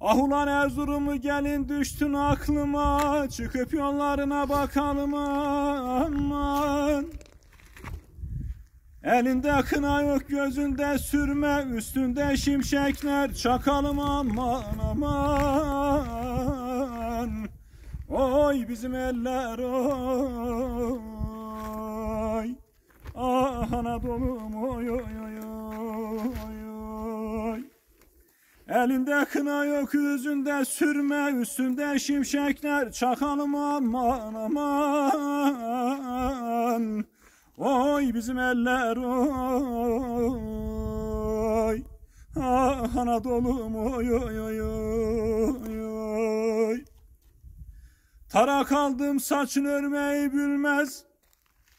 Ah ulan Erzurumlu gelin düştün aklıma Çıkıp yollarına bakalım aman. Elinde kına yok gözünde sürme Üstünde şimşekler çakalım aman aman. Oy bizim eller oy. Ah Anadolu'm oy oy oy Elinde kına yok yüzünde sürme Üstünde şimşekler. Çakalım aman aman. Oy bizim eller oy. Ah Anadolu'm oy oy oy oy oy. Tarak aldım saçın örmeyi bilmez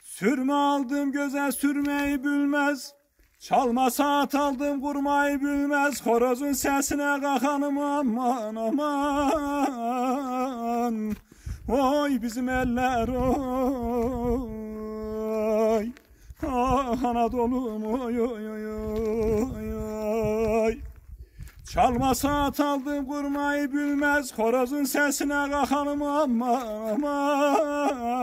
Sürme aldım göze sürmeyi bilmez Çalma saat aldım kurmayı bilmez. Horozun sesine kalkanım aman aman. Oy bizim eller oy. Ah Anadolu'm oy oy oy oy oy. Çalma saat aldım kurmayı bilmez. Horozun sesine kalkanım aman aman.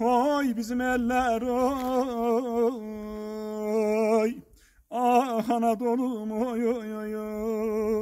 Oy bizim eller oy Anadolu'm oy oy oy oy oy